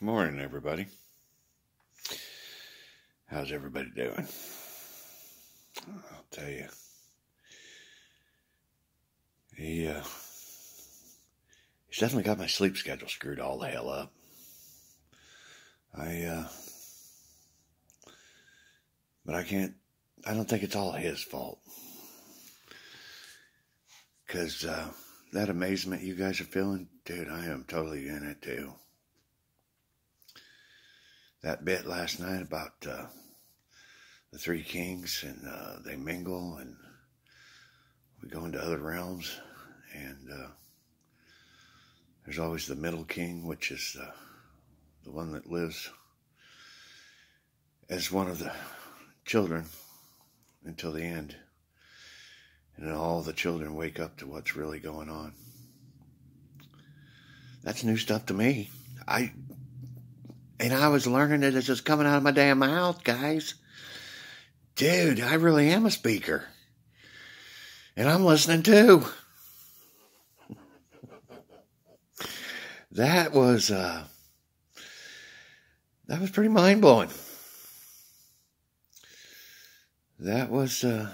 Good morning, everybody. How's everybody doing? I'll tell you. He, uh, definitely got my sleep schedule screwed all the hell up. I, uh, but I can't, I don't think it's all his fault. Cause, uh, that amazement you guys are feeling, dude, I am totally in it too that bit last night about uh, the three kings and uh, they mingle and we go into other realms and uh, there's always the middle king which is the one that lives as one of the children until the end. And all the children wake up to what's really going on. That's new stuff to me. I and I was learning it as it's coming out of my damn mouth, guys. Dude, I really am a speaker. And I'm listening too. that was uh that was pretty mind blowing. That was uh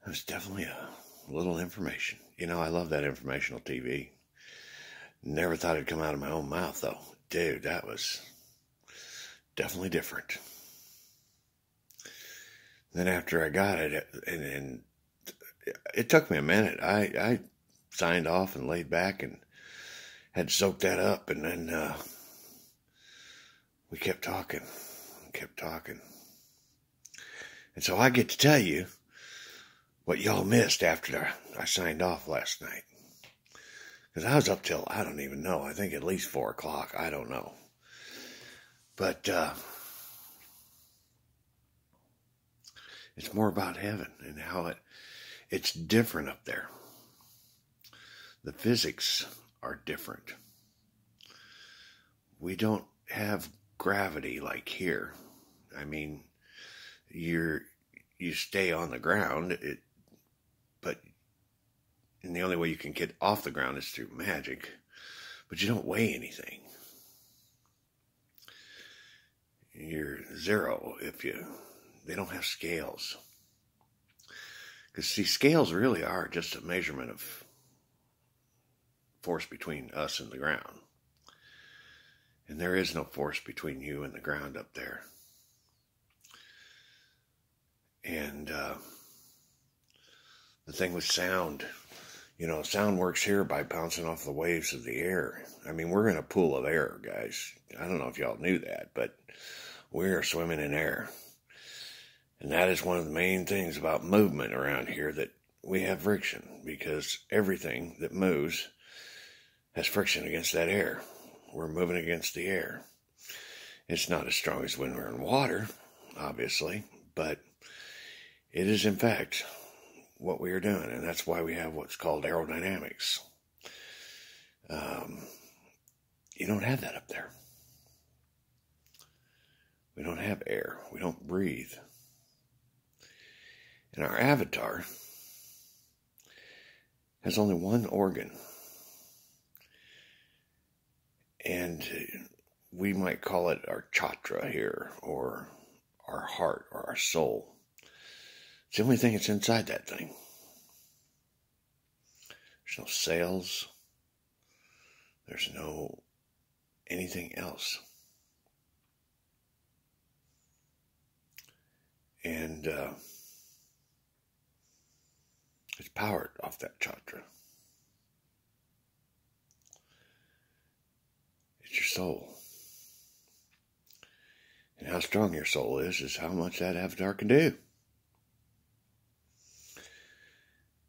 that was definitely a little information. You know, I love that informational TV. Never thought it'd come out of my own mouth, though. Dude, that was definitely different. Then after I got it, and, and it took me a minute. I, I signed off and laid back and had soaked that up, and then uh, we kept talking, kept talking. And so I get to tell you what y'all missed after I signed off last night. Because I was up till, I don't even know, I think at least four o'clock. I don't know. But uh, it's more about heaven and how it it's different up there. The physics are different. We don't have gravity like here. I mean, you're you stay on the ground, it but and the only way you can get off the ground is through magic. But you don't weigh anything. You're zero if you, they don't have scales. Because, see, scales really are just a measurement of force between us and the ground. And there is no force between you and the ground up there. And uh, the thing with sound, you know, sound works here by bouncing off the waves of the air. I mean, we're in a pool of air, guys. I don't know if y'all knew that, but we're swimming in air. And that is one of the main things about movement around here that we have friction because everything that moves has friction against that air. We're moving against the air. It's not as strong as when we're in water, obviously, but it is in fact what we are doing, and that's why we have what's called aerodynamics. Um, you don't have that up there. We don't have air. We don't breathe. And our avatar has only one organ. And we might call it our chakra here, or our heart, or our soul. It's the only thing that's inside that thing. There's no sails. There's no anything else. And uh, it's powered off that chakra. It's your soul. And how strong your soul is, is how much that avatar can do.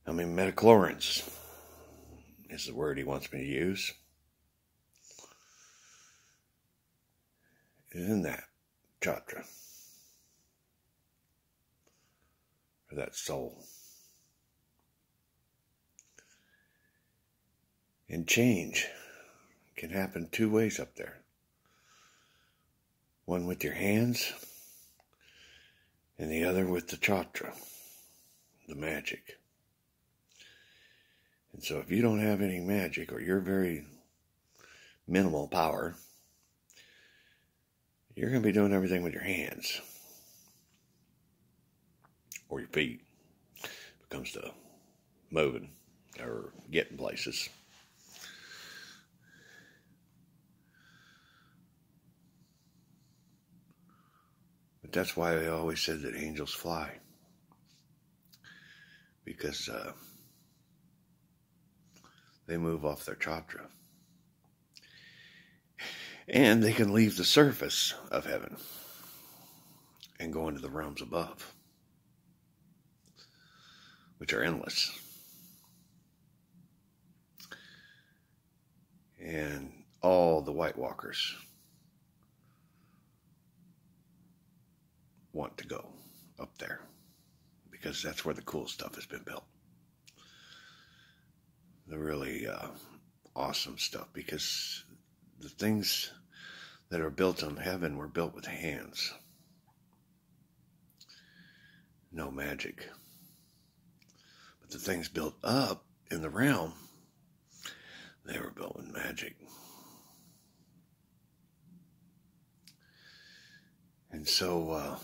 I mean, midi-chlorians is the word he wants me to use. Is in that chakra, or that soul. And change can happen two ways up there one with your hands, and the other with the chakra, the magic. And so if you don't have any magic or you're very minimal power, you're going to be doing everything with your hands or your feet. When it comes to moving or getting places. But that's why I always said that angels fly. Because uh, they move off their chakra. And they can leave the surface of heaven and go into the realms above, which are endless. And all the White Walkers want to go up there because that's where the cool stuff has been built. The really uh, awesome stuff because the things that are built on heaven were built with hands. No magic. But the things built up in the realm, they were built with magic. And so, uh,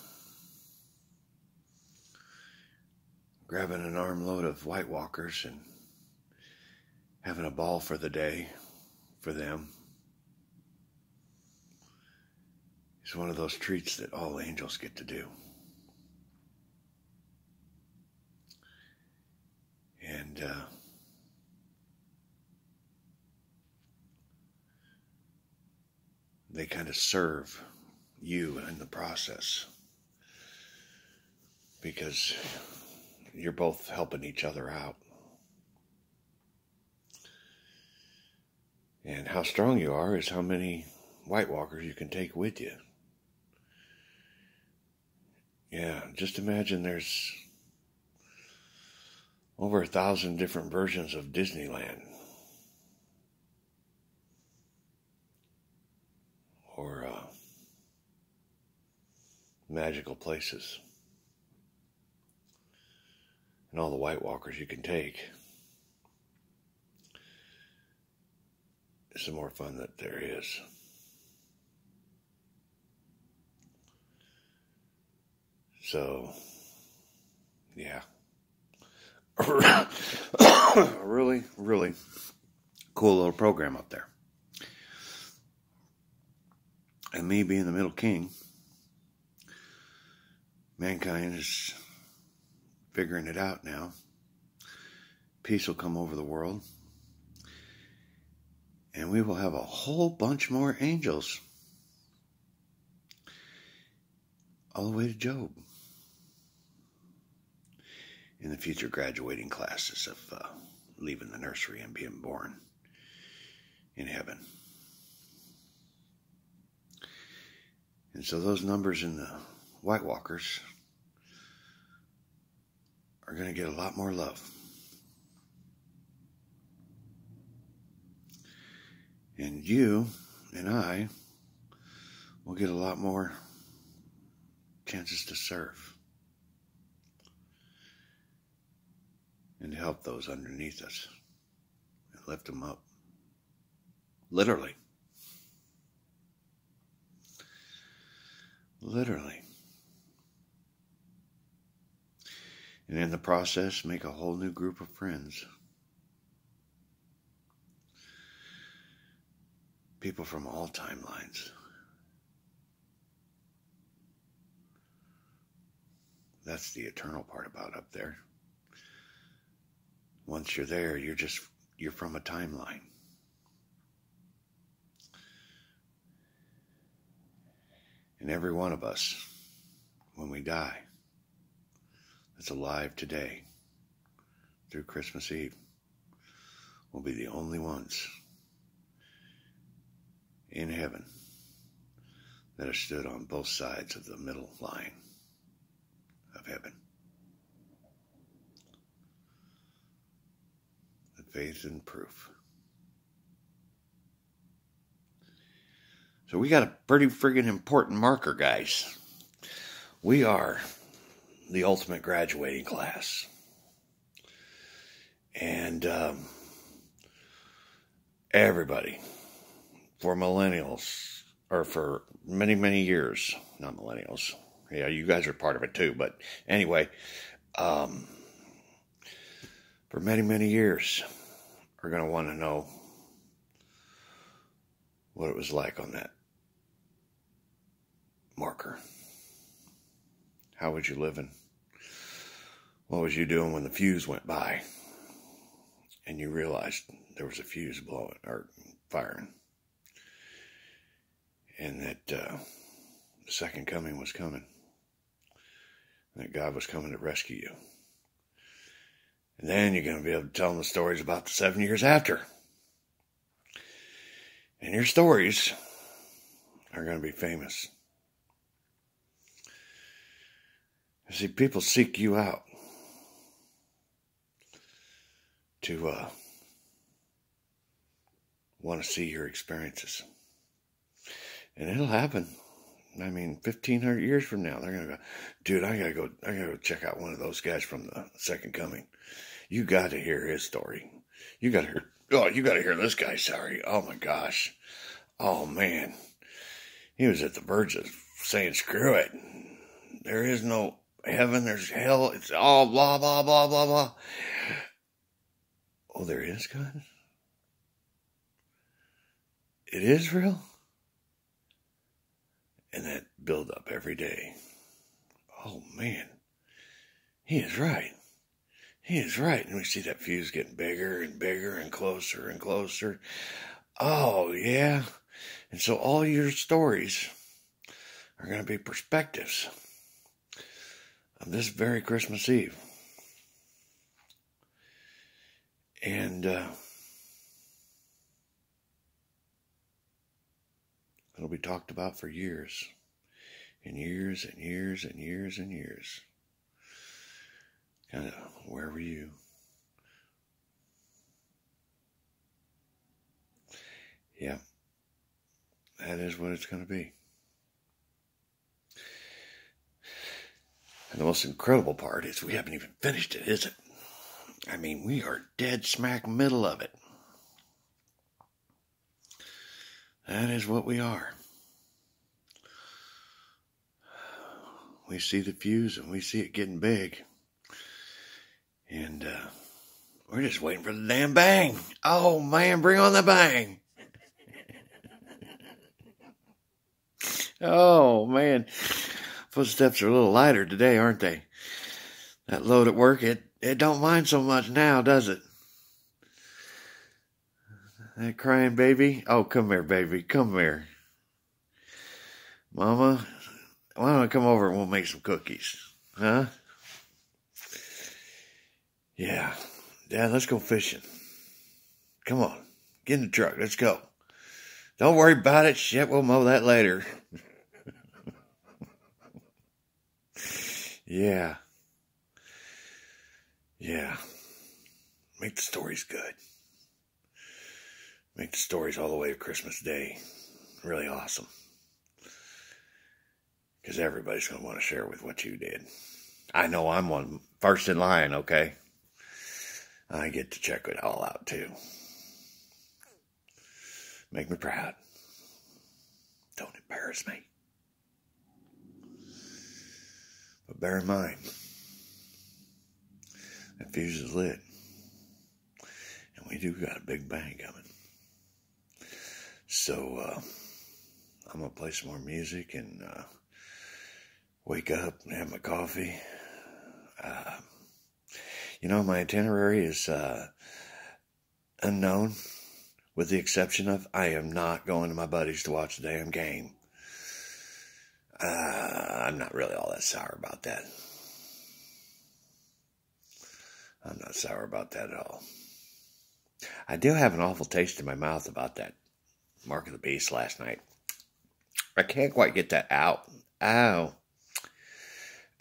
grabbing an armload of White Walkers and having a ball for the day for them is one of those treats that all angels get to do. And uh, they kind of serve you in the process because you're both helping each other out. And how strong you are is how many White Walkers you can take with you. Yeah, just imagine there's over a thousand different versions of Disneyland. Or uh, magical places. And all the White Walkers you can take. It's the more fun that there is. So, yeah. really, really cool little program up there. And me being the middle king, mankind is figuring it out now. Peace will come over the world. And we will have a whole bunch more angels. All the way to Job in the future graduating classes of uh, leaving the nursery and being born in heaven. And so those numbers in the White Walkers are going to get a lot more love. And you and I will get a lot more chances to serve. and help those underneath us and lift them up. Literally. Literally. And in the process, make a whole new group of friends. People from all timelines. That's the eternal part about up there. Once you're there, you're just, you're from a timeline. And every one of us, when we die, that's alive today through Christmas Eve, will be the only ones in heaven that have stood on both sides of the middle line of heaven. faith and proof. So we got a pretty friggin' important marker, guys. We are the ultimate graduating class. And um, everybody for millennials, or for many, many years, not millennials. Yeah, you guys are part of it too, but anyway, um, for many, many years are going to want to know what it was like on that marker. How was you living? What was you doing when the fuse went by and you realized there was a fuse blowing or firing? And that uh, the second coming was coming. That God was coming to rescue you. And then you're going to be able to tell them the stories about the seven years after. And your stories are going to be famous. You See, people seek you out to uh, want to see your experiences. And it'll happen. I mean, 1500 years from now, they're to go, dude, I got to go, I got to go check out one of those guys from the second coming. You got to hear his story. You got to hear, oh, you got to hear this guy's story. Oh my gosh. Oh man. He was at the verge of saying, screw it. There is no heaven, there's hell. It's all blah, blah, blah, blah, blah. Oh, there is God? It is real? And that build up every day. Oh man, he is right. He is right. And we see that fuse getting bigger and bigger and closer and closer. Oh, yeah. And so all your stories are going to be perspectives of this very Christmas Eve. And uh, it'll be talked about for years and years and years and years and years. Kind of, where were you? Yeah, that is what it's going to be. And the most incredible part is we haven't even finished it, is it? I mean, we are dead smack middle of it. That is what we are. We see the fuse and we see it getting big. And uh, we're just waiting for the damn bang. Oh man, bring on the bang. oh man. Footsteps are a little lighter today, aren't they? That load at work, it, it don't mind so much now, does it? That crying baby? Oh, come here, baby. Come here. Mama, why don't I come over and we'll make some cookies? Huh? Yeah. Dad, let's go fishing. Come on. Get in the truck. Let's go. Don't worry about it. Shit, we'll mow that later. yeah. Yeah. Make the stories good. Make the stories all the way to Christmas Day really awesome. Because everybody's going to want to share with what you did. I know I'm one first in line, okay? I get to check it all out too. Make me proud. Don't embarrass me. But bear in mind, that fuse is lit. And we do got a big bang coming. So, uh, I'm going to play some more music and uh, wake up and have my coffee. Uh, you know, my itinerary is uh, unknown, with the exception of I am not going to my buddies to watch the damn game. Uh, I'm not really all that sour about that. I'm not sour about that at all. I do have an awful taste in my mouth about that Mark of the Beast last night. I can't quite get that out. Ow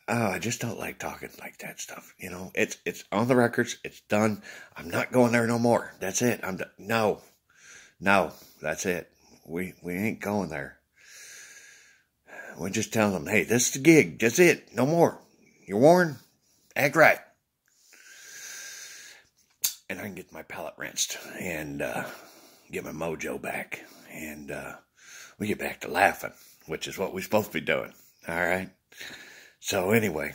oh, I just don't like talking like that stuff. You know, it's it's on the records. It's done. I'm not going there no more. That's it. I'm done. No, no, that's it. We we ain't going there. We're just telling them, hey, this is the gig. That's it. No more. You're warned. Act right. And I can get my palate rinsed and uh, get my mojo back, and uh, we get back to laughing, which is what we're supposed to be doing. All right. So anyway,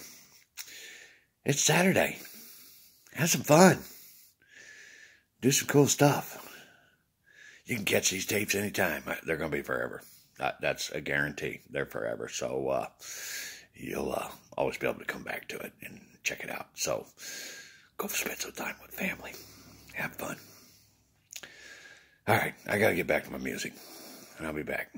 it's Saturday. Have some fun. Do some cool stuff. You can catch these tapes anytime. They're going to be forever. That's a guarantee. They're forever. So uh, you'll uh, always be able to come back to it and check it out. So go spend some time with family. Have fun. All right, I got to get back to my music, and I'll be back.